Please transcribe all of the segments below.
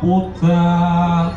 putra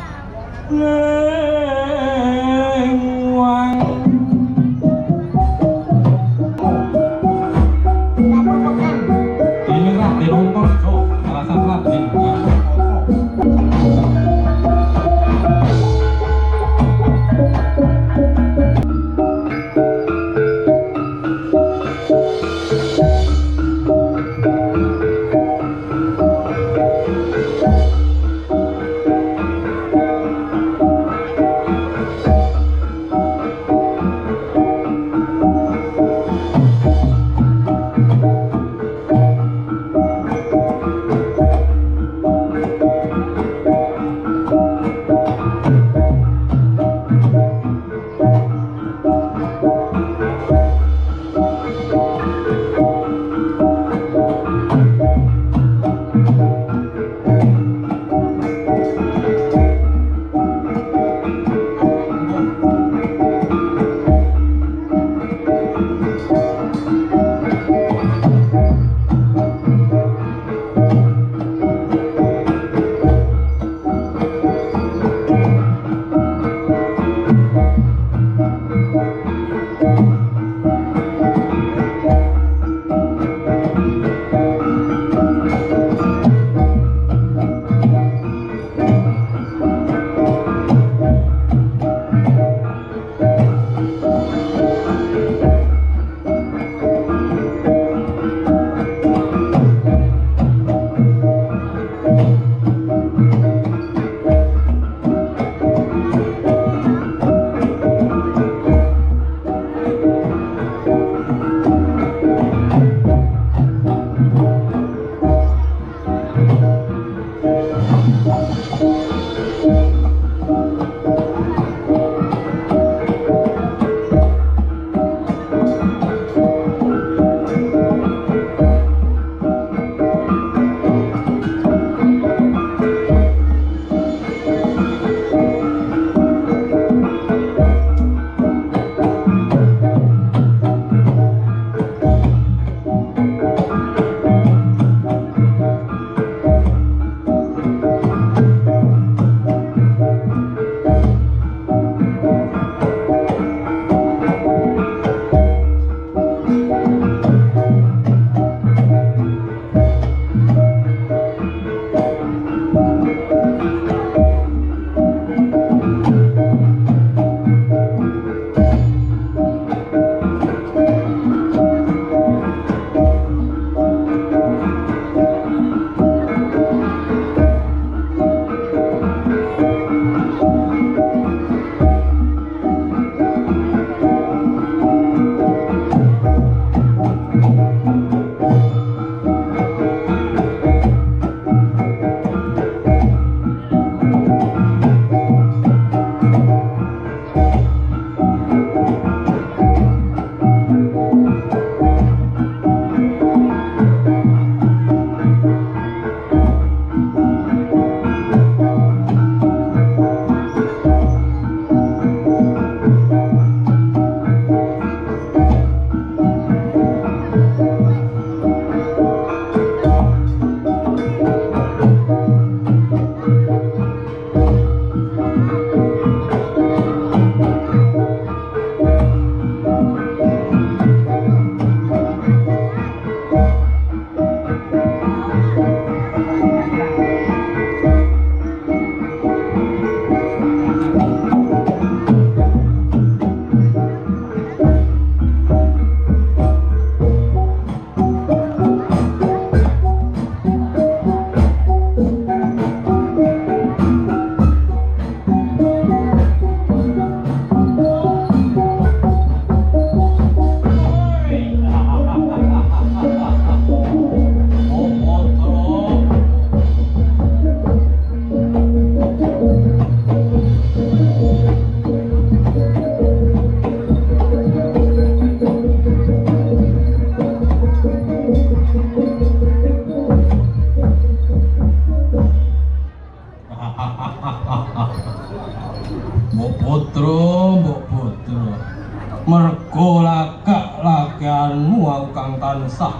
Tansah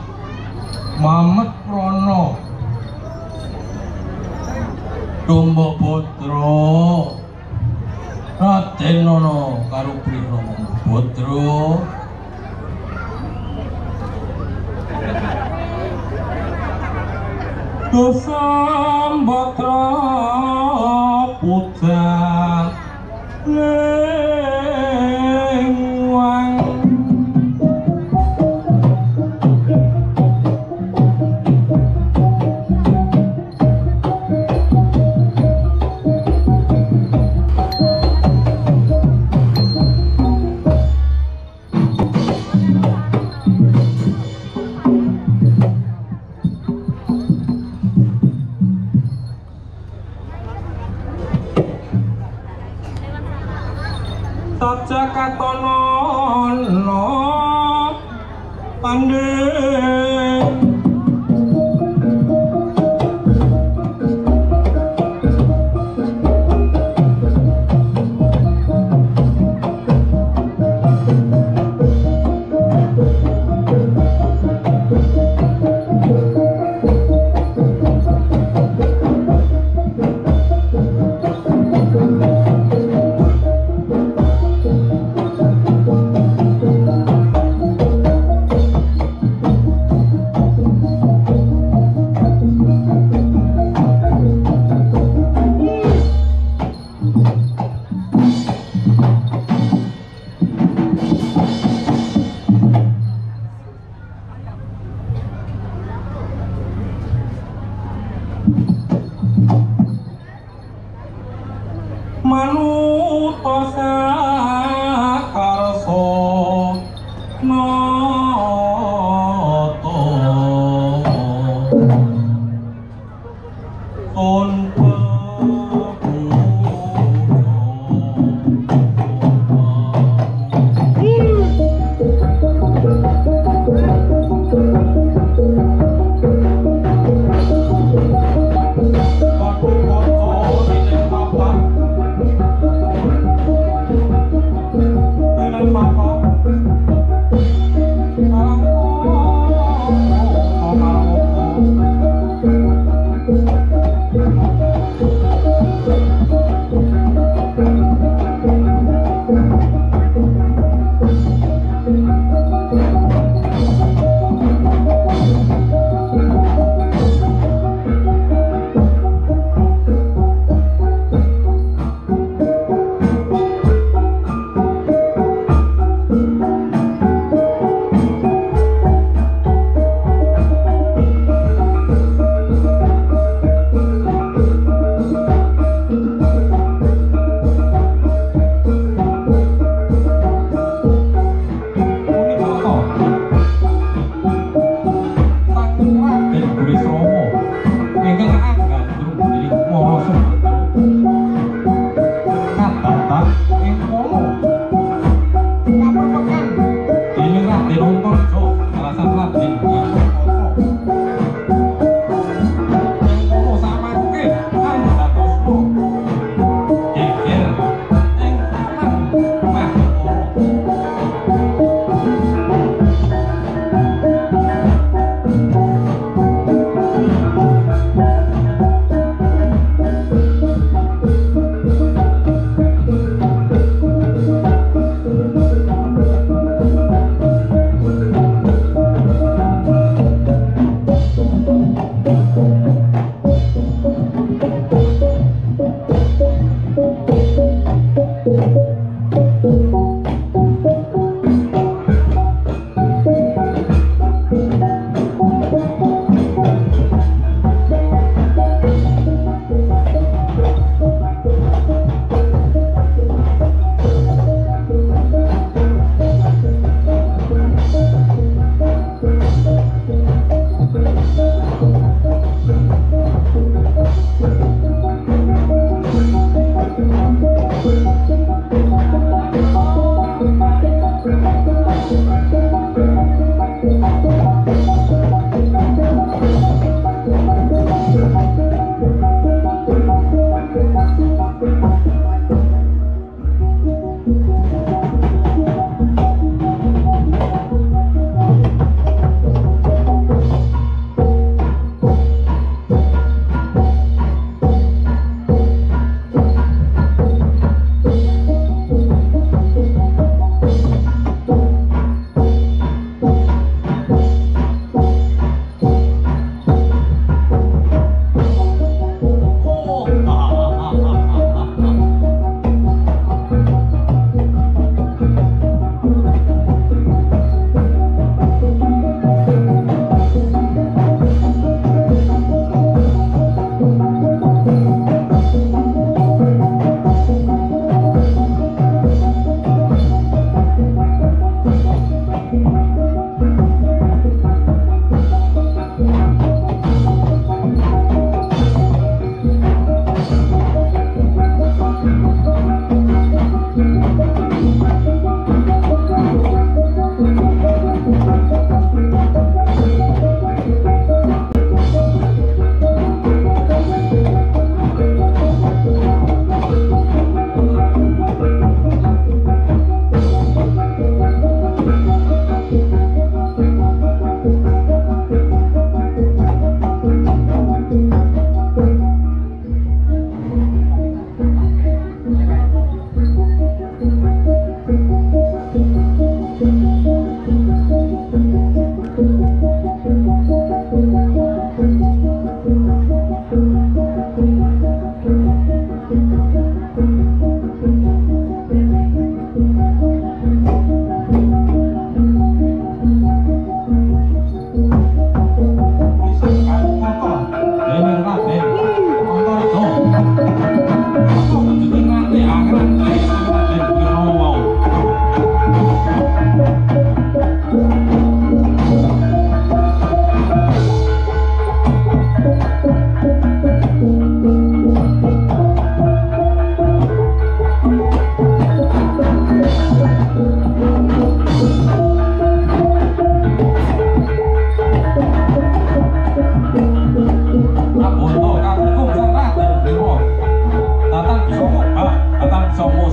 Mamet Prono. Dumba putra Raden Nono karo Priromo putra Dosambatra putra มนุษย์ต่อสา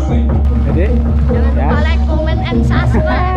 Jadi, jangan lupa ya. like, comment, and subscribe.